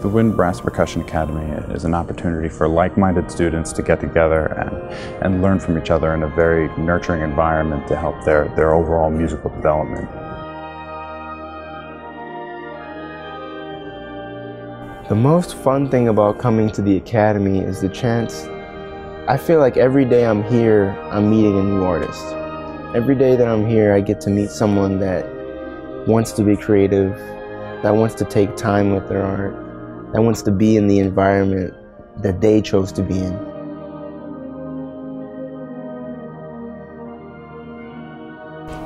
The Wind Brass Percussion Academy is an opportunity for like-minded students to get together and, and learn from each other in a very nurturing environment to help their, their overall musical development. The most fun thing about coming to the Academy is the chance. I feel like every day I'm here, I'm meeting a new artist. Every day that I'm here, I get to meet someone that wants to be creative, that wants to take time with their art, that wants to be in the environment that they chose to be in.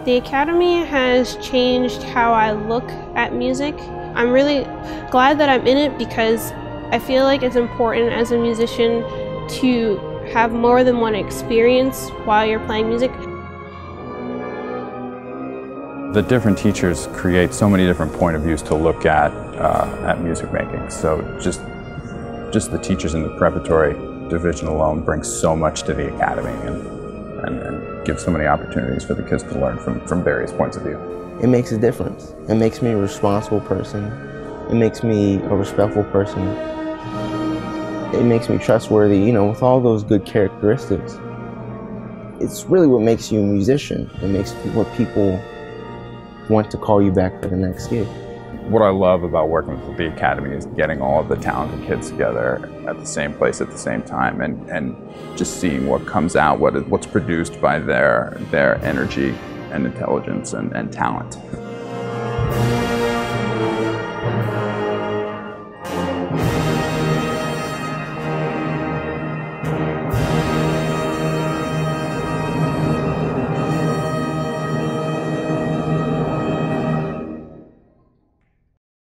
The Academy has changed how I look at music. I'm really glad that I'm in it because I feel like it's important as a musician to have more than one experience while you're playing music. The different teachers create so many different point of views to look at uh, at music making. So just just the teachers in the preparatory division alone bring so much to the academy and, and, and give so many opportunities for the kids to learn from, from various points of view. It makes a difference. It makes me a responsible person. It makes me a respectful person. It makes me trustworthy, you know, with all those good characteristics. It's really what makes you a musician. It makes what people want to call you back for the next gig. What I love about working with the Academy is getting all of the talented kids together at the same place at the same time and, and just seeing what comes out, what is, what's produced by their, their energy and intelligence and, and talent.